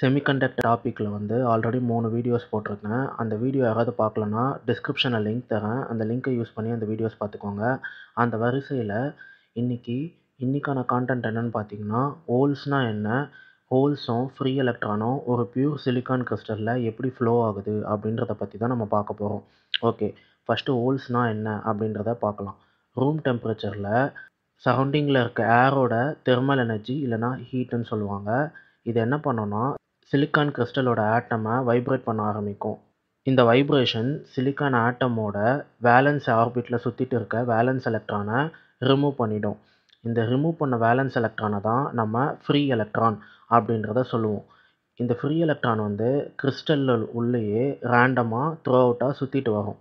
Semiconductor டாப்பிக்கில் வந்து already மூணு வீடியோஸ் போட்டிருக்கேன். அந்த வீடியோ யாராவது பார்க்கலன்னா டிஸ்கிரிப்ஷனில் லிங்க் தரேன். அந்த லிங்க்கை யூஸ் பண்ணி அந்த வீடியோஸ் பார்த்துக்கோங்க. அந்த வரிசையில் இன்றைக்கி இன்றைக்கான கான்டென்ட் என்னென்னு பார்த்தீங்கன்னா ஹோல்ஸ்னால் என்ன? ஹோல்ஸும் ஃப்ரீ எலக்ட்ரானும் ஒரு பியூர் சிலிக்கான் கிறிஸ்டலில் எப்படி ஃப்ளோ ஆகுது அப்படின்றத பற்றி தான் நம்ம பார்க்க போகிறோம் ஓகே ஃபஸ்ட்டு ஹோல்ஸ்னால் என்ன அப்படின்றத பார்க்கலாம். ரூம் டெம்பரேச்சரில் சரௌண்டிங்கில் இருக்க ஏரோட தெர்மல் எனர்ஜி இல்லைனா ஹீட்டுன்னு சொல்லுவாங்க. இது என்ன பண்ணோன்னா சிலிக்கான் கிறிஸ்டலோட ஆட்டமை வைப்ரேட் பண்ண ஆரம்பிக்கும். இந்த வைப்ரேஷன் சிலிக்கான் ஆட்டமோட வேலன்ஸ் ஆர்பிட்டில் சுற்றிட்டு இருக்க வேலன்ஸ் எலக்ட்ரானை ரிமூவ் பண்ணிடும். இந்த ரிமூவ் பண்ண வேலன்ஸ் எலக்ட்ரானை தான் நம்ம ஃப்ரீ எலக்ட்ரான் அப்படின்றத சொல்லுவோம். இந்த ஃப்ரீ எலக்ட்ரான் வந்து கிறிஸ்டலில் உள்ளேயே ரேண்டமாக த்ரோ அவுட்டாக சுற்றிட்டு வரும்.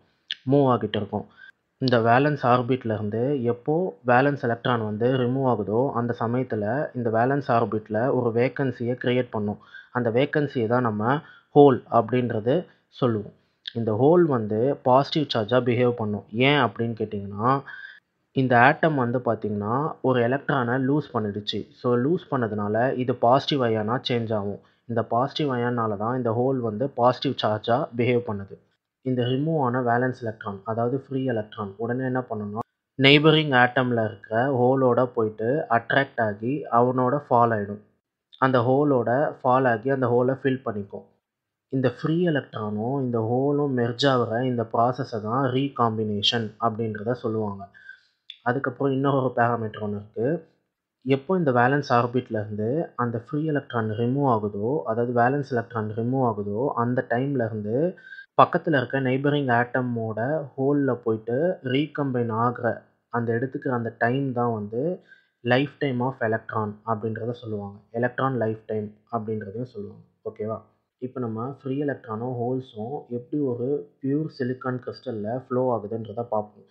மூவ் ஆகிட்டு இருக்கும். இந்த வேலன்ஸ் ஆர்பிட்லேருந்து எப்போது வேலன்ஸ் எலக்ட்ரான் வந்து ரிமூவ் ஆகுதோ அந்த சமயத்தில் இந்த வேலன்ஸ் ஆர்பிட்டில் ஒரு வேக்கன்சியை க்ரியேட் பண்ணும். அந்த வேக்கன்சியை தான் நம்ம ஹோல் அப்படின்றது சொல்லுவோம். இந்த ஹோல் வந்து பாசிட்டிவ் சார்ஜாக பிஹேவ் பண்ணும். ஏன் அப்படின்னு கேட்டிங்கன்னா இந்த ஆட்டம் வந்து பார்த்திங்கன்னா ஒரு எலக்ட்ரானை லூஸ் பண்ணிடுச்சு. ஸோ லூஸ் பண்ணதுனால இது பாசிட்டிவ் அயானாக சேஞ்ச் ஆகும். இந்த பாசிட்டிவ் அயானால தான் இந்த ஹோல் வந்து பாசிட்டிவ் சார்ஜாக பிஹேவ் பண்ணுது. இந்த ரிமூவ் ஆன வேலன்ஸ் எலக்ட்ரான் அதாவது ஃப்ரீ எலக்ட்ரான் உடனே என்ன பண்ணணும் நெய்பரிங் ஆட்டமில் இருக்கிற ஹோலோட போயிட்டு அட்ராக்ட் ஆகி அவனோட ஃபால் ஆகிடும் அந்த ஹோலோட ஃபால் ஆகி அந்த ஹோலை ஃபில் பண்ணிக்கும். இந்த ஃப்ரீ எலக்ட்ரானும் இந்த ஹோலும் மெர்ஜ் ஆகிற இந்த ப்ராசஸை தான் ரீகாம்பினேஷன் அப்படின்றத சொல்லுவாங்க. அதுக்கப்புறம் இன்னொரு பேராமீட்டர் ஒன்று இருக்குது எப்போ இந்த வேலன்ஸ் ஆர்பிட்லேருந்து அந்த ஃப்ரீ எலக்ட்ரான் ரிமூவ் ஆகுதோ அதாவது வேலன்ஸ் எலக்ட்ரான் ரிமூவ் ஆகுதோ அந்த டைம்லேருந்து பக்கத்தில் இருக்க நெய்பரிங் ஆட்டமோட ஹோலில் போயிட்டு ரீகம்பைன் ஆகிற அந்த இடத்துக்கு அந்த டைம் தான் வந்து லைஃப் டைம் ஆஃப் எலக்ட்ரான் அப்படின்றத சொல்லுவாங்க. எலக்ட்ரான் லைஃப் டைம் அப்படின்றதையும் சொல்லுவாங்க. ஓகேவா இப்போ நம்ம ஃப்ரீ எலக்ட்ரானும் ஹோல்ஸும் எப்படி ஒரு பியூர் சிலிக்கான் கிறிஸ்டலில் ஃப்ளோ ஆகுதுன்றதை பார்ப்போம்.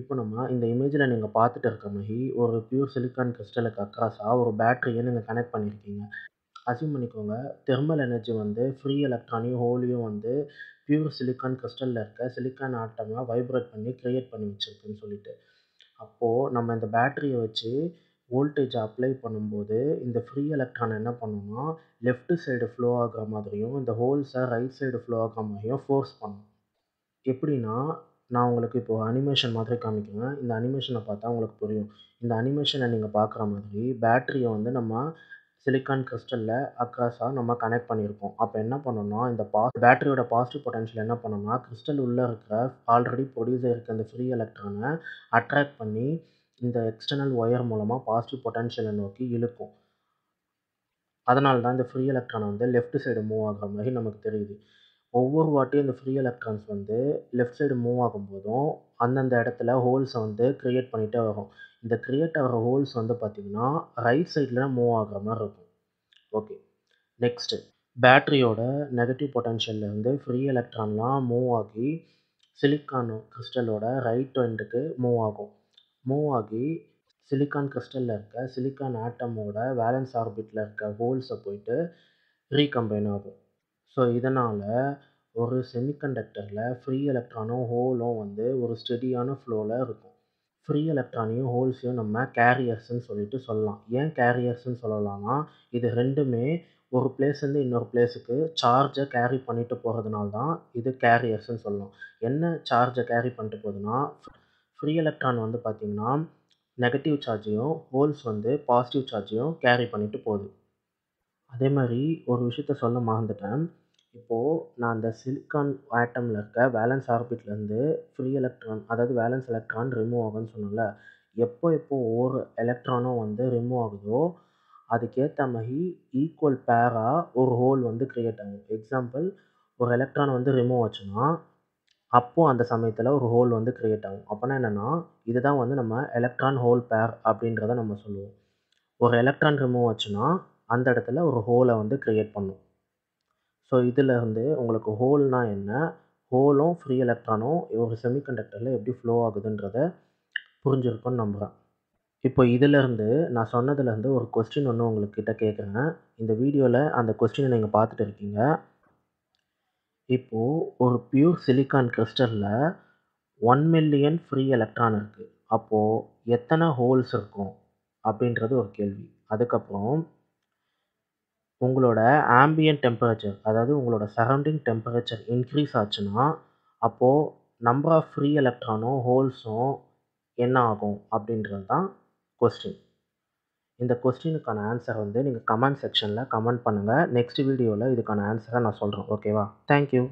இப்போ நம்ம இந்த இமேஜில் நீங்கள் பார்த்துட்டு இருக்க மாதிரி ஒரு பியூர் சிலிக்கான் கிறிஸ்டலுக்கு அக்ராஸாக ஒரு பேட்டரியை நீங்கள் கனெக்ட் பண்ணியிருக்கீங்க அசியூம் பண்ணிக்கோங்க தெர்மல் எனர்ஜி வந்து ஃப்ரீ எலக்ட்ரானையும் ஹோலியும் வந்து பியூர் சிலிக்கான் கிறிஸ்டலில் இருக்க சிலிக்கான் ஆட்டமாக வைப்ரேட் பண்ணி க்ரியேட் பண்ணி வச்சுருக்குன்னு சொல்லிட்டு. அப்போது நம்ம இந்த பேட்டரியை வச்சு வோல்டேஜ் அப்ளை பண்ணும்போது இந்த ஃப்ரீ எலக்ட்ரான் என்ன பண்ணுன்னா லெஃப்ட் சைடு ஃப்ளோ ஆகிற மாதிரியும் இந்த ஹோல்ஸை ரைட் சைடு ஃப்ளோ ஆகிற மாதிரியும் ஃபோர்ஸ் பண்ணும். எப்படின்னா நான் உங்களுக்கு இப்போது அனிமேஷன் மாதிரி காமிக்கிறேன். இந்த அனிமேஷனை பார்த்தா உங்களுக்கு புரியும். இந்த அனிமேஷனை நீங்கள் பார்க்குற மாதிரி பேட்டரியை வந்து நம்ம சிலிக்கான் கிறிஸ்டலில் அக்ராஸாக நம்ம கனெக்ட் பண்ணியிருக்கோம். அப்போ என்ன பண்ணணும்னா இந்த பா பேட்டரியோட பாசிட்டிவ் பொட்டன்ஷியல் என்ன பண்ணணும்னா கிறிஸ்டல் உள்ளே இருக்கிற ஆல்ரெடி ப்ரொடியூஸ் இருக்க அந்த ஃப்ரீ எலக்ட்ரானை அட்ராக்ட் பண்ணி இந்த எக்ஸ்டர்னல் ஒயர் மூலமாக பாசிட்டிவ் பொட்டன்ஷியலை நோக்கி இழுக்கும். அதனால தான் இந்த ஃப்ரீ எலக்ட்ரான் வந்து லெஃப்ட் சைடு மூவ் ஆகிற மாதிரி நமக்கு தெரியுது. ஒவ்வொரு வாட்டியும் இந்த ஃப்ரீ எலக்ட்ரான்ஸ் வந்து லெஃப்ட் சைடு மூவ் ஆகும்போதும் அந்தந்த இடத்துல ஹோல்ஸை வந்து க்ரியேட் பண்ணிகிட்டே வரும். இந்த க்ரியேட் ஆகிற ஹோல்ஸ் வந்து பார்த்திங்கன்னா ரைட் சைடில் மூவ் ஆகிற மாதிரி இருக்கும். ஓகே நெக்ஸ்ட்டு பேட்டரியோட நெகட்டிவ் பொட்டன்ஷியல்லேருந்து ஃப்ரீ எலக்ட்ரான்லாம் மூவ் ஆகி சிலிக்கான் கிறிஸ்டலோட ரைட் எண்டுக்கு மூவ் ஆகும். மூவ் ஆகி சிலிக்கான் கிறிஸ்டலில் இருக்க சிலிக்கான் ஆட்டமோட வேலன்ஸ் ஆர்பிட்டில் இருக்க ஹோல்ஸை போயிட்டு ரீகம்பைன் ஆகும். ஸோ இதனால் ஒரு செமிகண்டக்டரில் ஃப்ரீ எலக்ட்ரானும் ஹோலும் வந்து ஒரு ஸ்டெடியான ஃப்ளோவில் இருக்கும். ஃப்ரீ எலக்ட்ரானையும் ஹோல்ஸையும் நம்ம கேரியர்ஸ்ன்னு சொல்லிட்டு சொல்லலாம். ஏன் கேரியர்ஸ்ன்னு சொல்லலாம்னா இது ரெண்டுமே ஒரு பிளேஸ்லேருந்து இன்னொரு பிளேஸுக்கு சார்ஜை கேரி பண்ணிட்டு போகிறதுனால தான் இது கேரியர்ஸ்ன்னு சொல்லலாம். என்ன சார்ஜை கேரி பண்ணிட்டு போகுதுன்னா ஃப்ரீ எலக்ட்ரான் வந்து பார்த்திங்கன்னா நெகட்டிவ் சார்ஜையும் ஹோல்ஸ் வந்து பாசிட்டிவ் சார்ஜையும் கேரி பண்ணிட்டு போகுது. அதே மாதிரி ஒரு விஷயத்த சொல்ல மறந்துட்டேன். இப்போது நான் அந்த சிலிக்கான் ஆட்டமில் இருக்க வேலன்ஸ் ஆர்பிட்லேருந்து ஃப்ரீ எலக்ட்ரான் அதாவது வேலன்ஸ் எலக்ட்ரான் ரிமூவ் ஆகுதுன்னு சொன்னல எப்போ எப்போ ஒவ்வொரு எலக்ட்ரானும் வந்து ரிமூவ் ஆகுதோ அதுக்கேற்ற மாதிரி ஈக்குவல் பேராக ஒரு ஹோல் வந்து க்ரியேட் ஆகும். எக்ஸாம்பிள் ஒரு எலக்ட்ரான் வந்து ரிமூவ் ஆச்சுன்னா அப்போது அந்த சமயத்தில் ஒரு ஹோல் வந்து க்ரியேட் ஆகும். அப்போனா என்னென்னா இதுதான் வந்து நம்ம எலக்ட்ரான் ஹோல் பேர் அப்படின்றத நம்ம சொல்லுவோம். ஒரு எலக்ட்ரான் ரிமூவ் ஆச்சுன்னா அந்த இடத்துல ஒரு ஹோலை வந்து க்ரியேட் பண்ணும். ஸோ இதில் வந்து உங்களுக்கு ஹோல்னால் என்ன? ஹோலும் ஃப்ரீ எலக்ட்ரானும் ஒரு செமிகண்டக்டரில் எப்படி ஃப்ளோ ஆகுதுன்றத புரிஞ்சுருக்குன்னு நம்புகிறேன் இப்போ இதிலேருந்து நான் சொன்னதுலேருந்து ஒரு கொஸ்டின் ஒன்று உங்கள்கிட்ட கேட்குறேன் இந்த வீடியோவில் அந்த கொஸ்டினை நீங்கள் பார்த்துட்டு இருக்கீங்க. இப்போது ஒரு பியூர் சிலிக்கான் கிறிஸ்டலில் ஒன் மில்லியன் ஃப்ரீ எலக்ட்ரான் இருக்குது அப்போது எத்தனை ஹோல்ஸ் இருக்கும்? அப்படின்றது ஒரு கேள்வி. அதுக்கப்புறம் உங்களோட ஆம்பியன்ட் டெம்பரேச்சர் அதாவது உங்களோட சரௌண்டிங் டெம்பரேச்சர் இன்க்ரீஸ் ஆச்சுன்னா அப்போது நம்பர் ஆஃப் ஃப்ரீ எலக்ட்ரானும் ஹோல்ஸும் என்ன ஆகும் அப்படின்றது தான் கொஸ்டின் இந்த கொஸ்டினுக்கான ஆன்சர் வந்து நீங்கள் கமெண்ட் செக்ஷனில் கமெண்ட் பண்ணுங்கள் நெக்ஸ்ட் வீடியோவில் இதுக்கான ஆன்சரை நான் சொல்கிறேன் ஓகேவா தேங்க்யூ